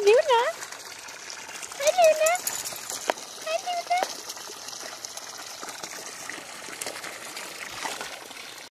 Luna. Hi, Luna.